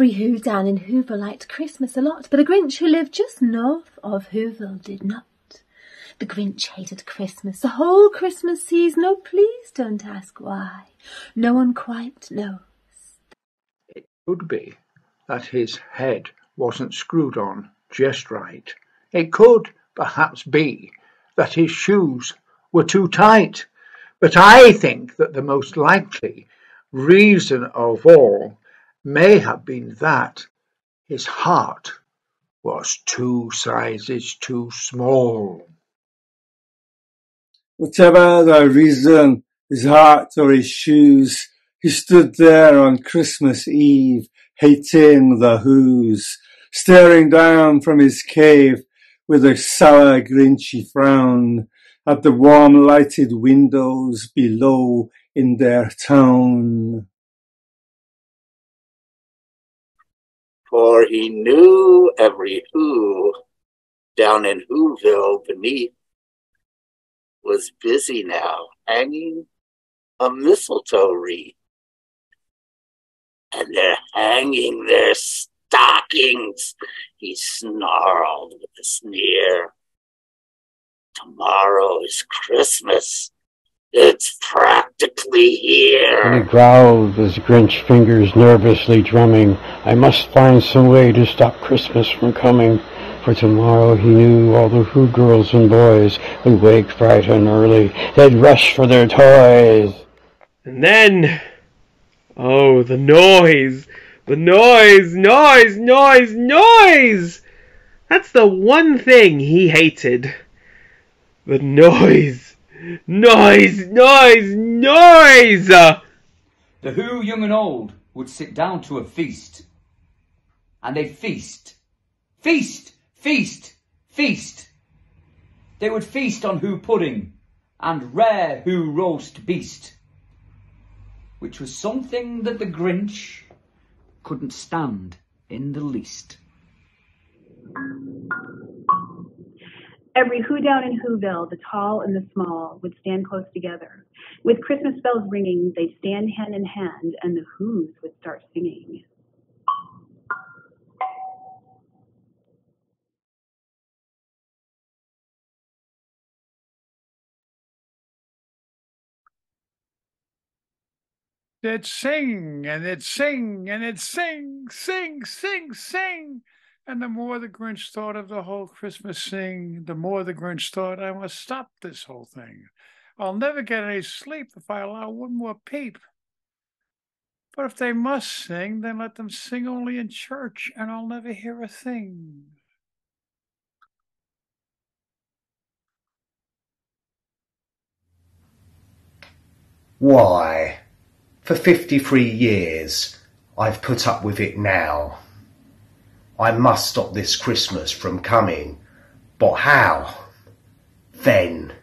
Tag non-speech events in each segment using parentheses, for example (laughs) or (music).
Every down in Whoville liked Christmas a lot, but a Grinch who lived just north of Whoville did not. The Grinch hated Christmas, the whole Christmas season. Oh, please don't ask why. No one quite knows. It could be that his head wasn't screwed on just right. It could perhaps be that his shoes were too tight. But I think that the most likely reason of all may have been that his heart was two sizes too small. Whatever the reason, his heart or his shoes, he stood there on Christmas Eve, hating the Who's, staring down from his cave with a sour, grinchy frown at the warm lighted windows below in their town. For he knew every who down in Whoville beneath was busy now hanging a mistletoe wreath. And they're hanging their stockings, he snarled with a sneer. Tomorrow is Christmas. It's practically here. And he growled, his Grinch fingers nervously drumming. I must find some way to stop Christmas from coming. For tomorrow he knew all the Who girls and boys would wake bright and early. They'd rush for their toys. And then, oh, the noise, the noise, noise, noise, noise! That's the one thing he hated. The noise, noise, noise, noise! The Who, young and old, would sit down to a feast. And they'd feast. Feast! Feast! Feast! They would feast on Who pudding and rare Who roast beast, which was something that the Grinch couldn't stand in the least. Every who down in Whoville, the tall and the small, would stand close together. With Christmas bells ringing, they'd stand hand in hand, and the Who's would start singing. They'd sing and they'd sing and they'd sing, sing, sing, sing. And the more the Grinch thought of the whole Christmas thing, the more the Grinch thought, I must stop this whole thing. I'll never get any sleep if I allow one more peep. But if they must sing, then let them sing only in church, and I'll never hear a thing. Why, for 53 years, I've put up with it now. I must stop this Christmas from coming. But how? Then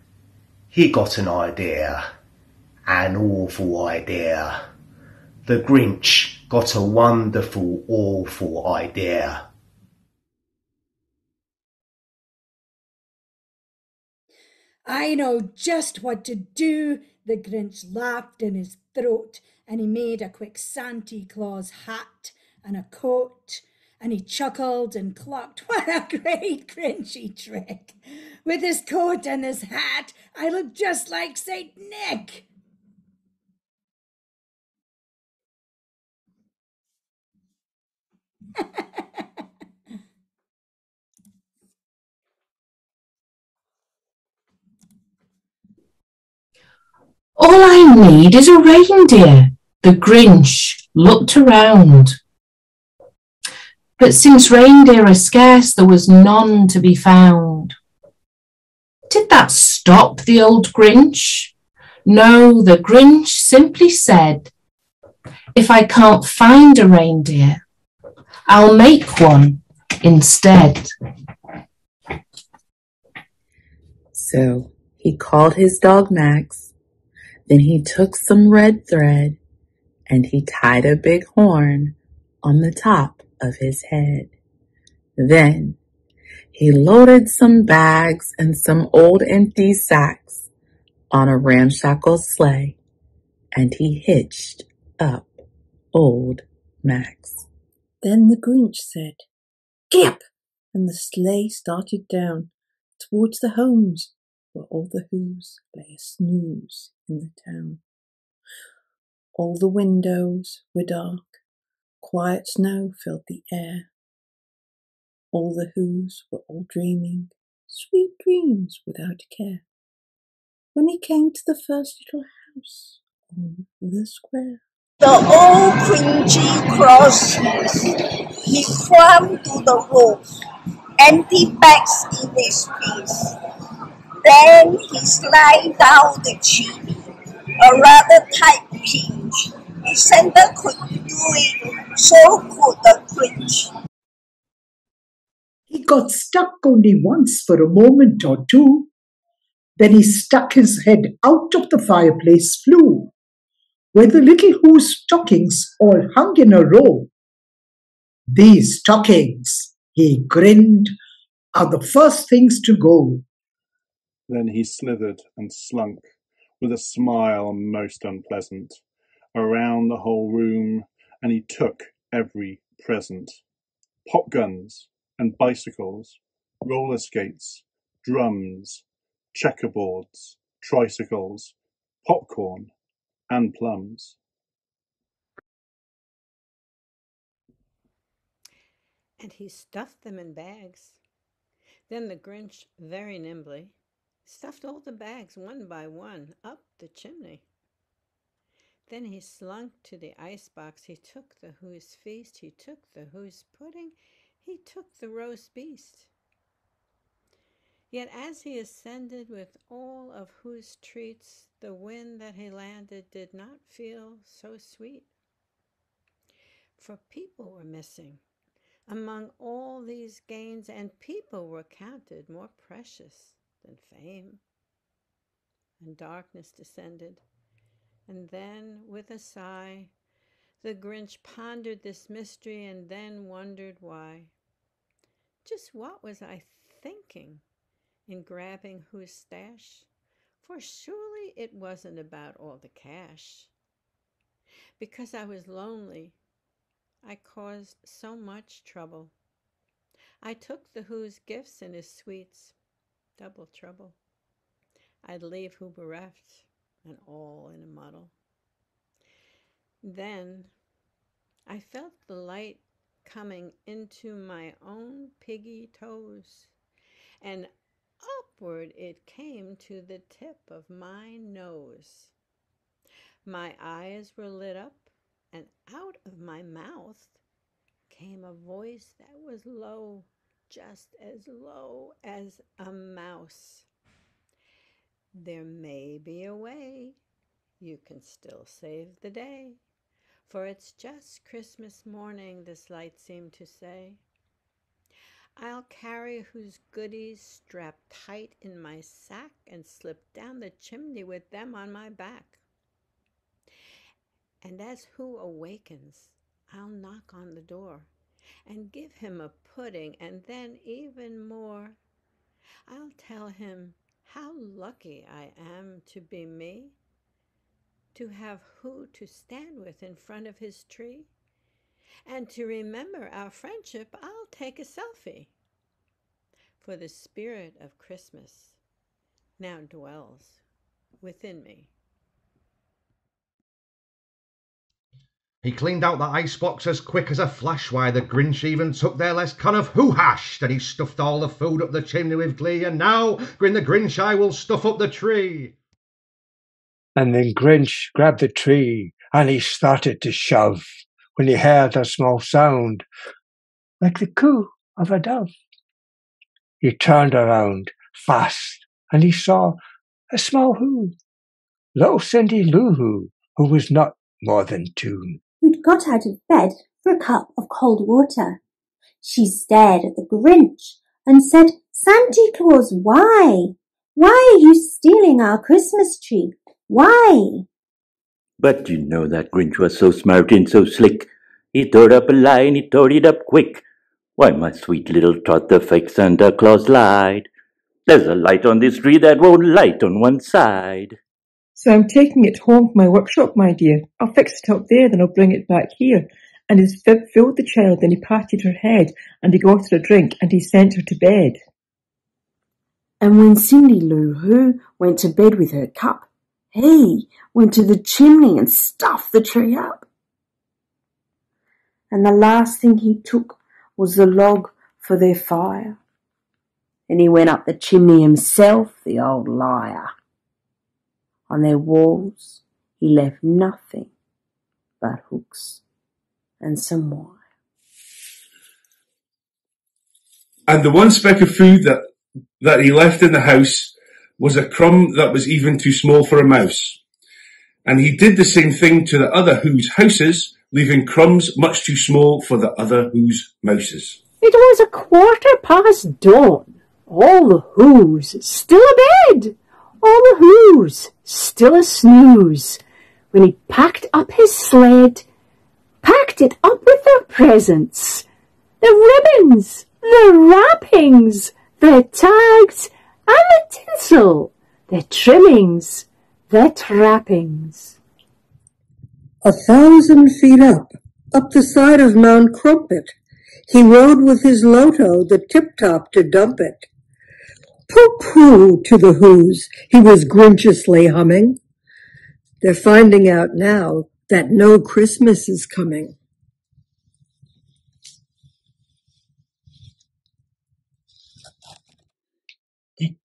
he got an idea. An awful idea. The Grinch got a wonderful, awful idea. I know just what to do. The Grinch laughed in his throat and he made a quick Santa Claus hat and a coat and he chuckled and clucked. (laughs) What a great Grinchy trick! With his coat and his hat, I look just like Saint Nick. All I need is a reindeer. The Grinch looked around. But since reindeer are scarce, there was none to be found. Did that stop the old Grinch? No, the Grinch simply said, If I can't find a reindeer, I'll make one instead. So he called his dog Max. Then he took some red thread and he tied a big horn on the top of his head. Then he loaded some bags and some old empty sacks on a ramshackle sleigh and he hitched up old Max. Then the Grinch said, Gip! And the sleigh started down towards the homes where all the Who's lay a snooze in the town. All the windows were dark, quiet snow filled the air. All the Who's were all dreaming sweet dreams without care. When he came to the first little house on the square. The old Grinchy crosses, he climbed to the roof, empty bags in his piece. Then he slid down the chimney, a rather tight pinch. Santa could do it, so could the Grinch. He got stuck only once for a moment or two. Then he stuck his head out of the fireplace flue, where the little Who's stockings all hung in a row. These stockings, he grinned, are the first things to go. Then he slithered and slunk, with a smile most unpleasant, around the whole room, and he took every present. Pop guns and bicycles, roller skates, drums, checkerboards, tricycles, popcorn, and plums. And he stuffed them in bags. Then the Grinch, very nimbly, stuffed all the bags one by one up the chimney. Then he slunk to the ice box. He took the Who's feast. He took the Who's pudding. He took the roast beast. Yet as he ascended with all of whose treats, the wind that he landed did not feel so sweet. For people were missing among all these gains, and people were counted more precious than fame. And darkness descended, and then, with a sigh, the Grinch pondered this mystery and then wondered why. Just what was I thinking in grabbing Who's stash? For surely it wasn't about all the cash. Because I was lonely, I caused so much trouble. I took the Who's gifts and his sweets, double trouble. I'd leave Who bereft and all in a muddle. Then I felt the light coming into my own piggy toes, and upward it came to the tip of my nose. My eyes were lit up, and out of my mouth came a voice that was low, just as low as a mouse. There may be a way you can still save the day, for it's just Christmas morning, this light seemed to say. I'll carry whose goodies strapped tight in my sack and slip down the chimney with them on my back. And as Who awakens, I'll knock on the door and give him a pudding, and then even more. I'll tell him how lucky I am to be me, to have Who to stand with in front of his tree, and to remember our friendship, I'll take a selfie. For the spirit of Christmas now dwells within me. He cleaned out the icebox as quick as a flash, why the Grinch even took their less con of who hashed, and he stuffed all the food up the chimney with glee, and now, grin the Grinch, I will stuff up the tree. And then Grinch grabbed the tree and he started to shove when he heard a small sound like the coo of a dove. He turned around fast and he saw a small Who, little Cindy Lou Who, who was not more than two. Who'd got out of bed for a cup of cold water. She stared at the Grinch and said, Santa Claus, why? Why are you stealing our Christmas tree? Why? But you know that Grinch was so smart and so slick. He tore up a lie and he tore it up quick. Why, my sweet little tot, the fake Santa Claus lied. There's a light on this tree that won't light on one side. So I'm taking it home from my workshop, my dear. I'll fix it up there, then I'll bring it back here. and his fib filled the child, and he patted her head, and he got her a drink, and he sent her to bed. And when Cindy Lou Who went to bed with her cup, he went to the chimney and stuffed the tree up. And the last thing he took was the log for their fire. And he went up the chimney himself, the old liar. On their walls he left nothing but hooks and some wire. And the one speck of food that, that he left in the house was a crumb that was even too small for a mouse. And he did the same thing to the other Who's houses, leaving crumbs much too small for the other Who's mouses. It was a quarter past dawn. All the Who's still abed. All the Who's still a snooze. When he packed up his sled, packed it up with their presents. The ribbons, the wrappings, the tags, and the tinsel, the trimmings, the trappings. A thousand feet up, up the side of Mount Crumpet, he rode with his loto the tip-top to dump it. Pooh-pooh to the Who's, he was grinchiously humming. They're finding out now that no Christmas is coming.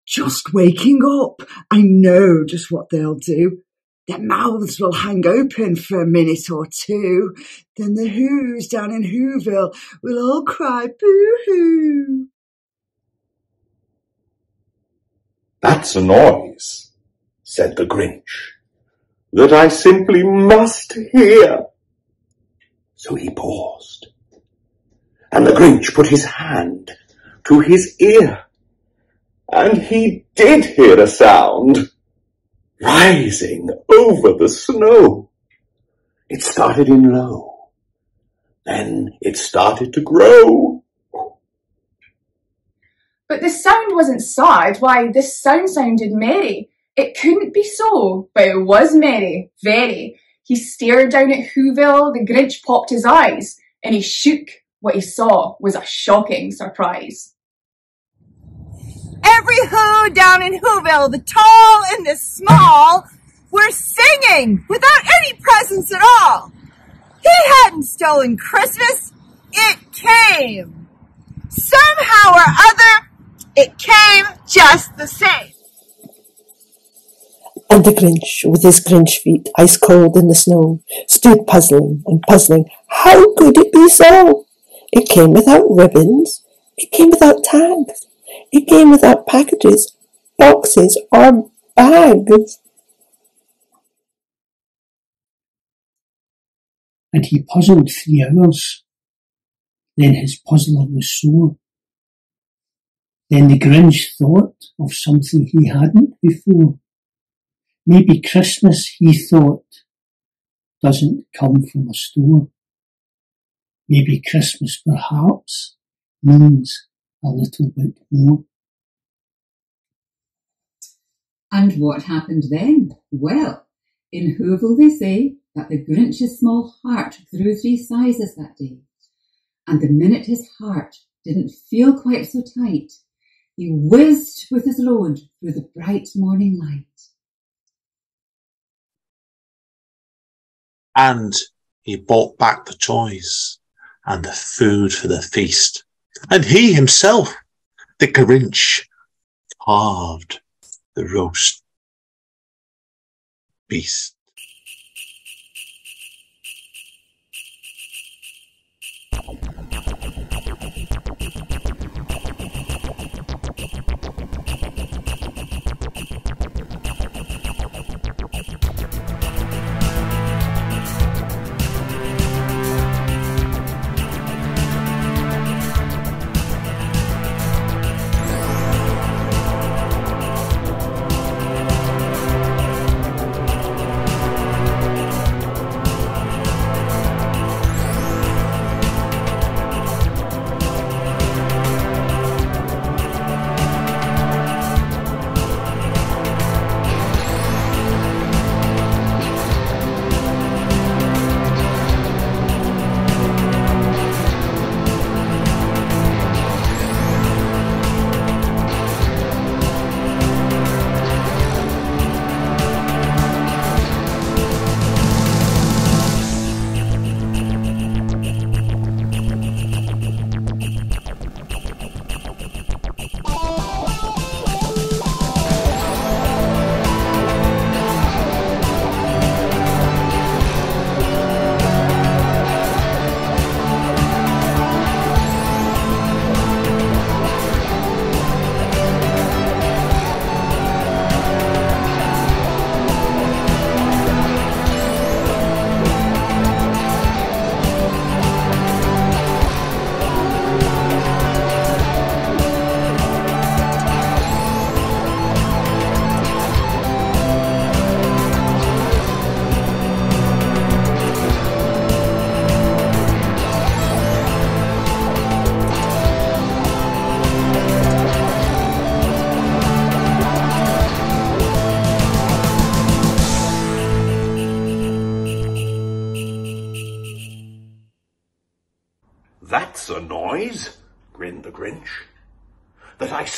Just waking up. I know just what they'll do. Their mouths will hang open for a minute or two. Then the Who's down in Whoville will all cry boo-hoo. That's a noise, said the Grinch, that I simply must hear. So he paused, and the Grinch put his hand to his ear, and he did hear a sound rising over the snow. It started in low, then it started to grow. But the sound wasn't sad. Why, this sound sounded merry. It couldn't be so, but it was merry, very. He stared down at Whoville, the Grinch popped his eyes, and he shook. What he saw was a shocking surprise. Every Who down in Whoville, the tall and the small, were singing without any presents at all. He hadn't stolen Christmas. It came. Somehow or other, it came just the same. And the Grinch, with his Grinch feet ice cold in the snow, stood puzzling and puzzling. How could it be so? It came without ribbons. It came without tags. It came without packages, boxes, or bags. And he puzzled three hours. Then his puzzler was sore. Then the Grinch thought of something he hadn't before. Maybe Christmas, he thought, doesn't come from a store. Maybe Christmas perhaps means a little bit more. And what happened then? Well, in Whoville they say that the Grinch's small heart grew three sizes that day. And the minute his heart didn't feel quite so tight, he whizzed with his load through the bright morning light. And he brought back the toys and the food for the feast. And he himself, the Grinch, carved the roast beast.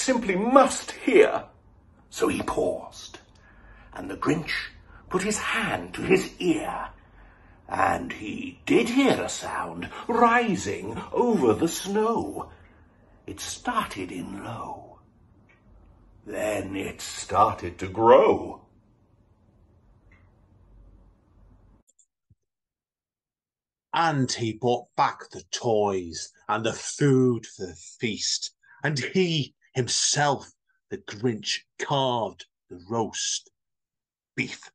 Simply must hear. So he paused, and the Grinch put his hand to his ear, and he did hear a sound rising over the snow. It started in low. Then it started to grow. And he brought back the toys and the food for the feast, and he himself, the Grinch, carved the roast beef.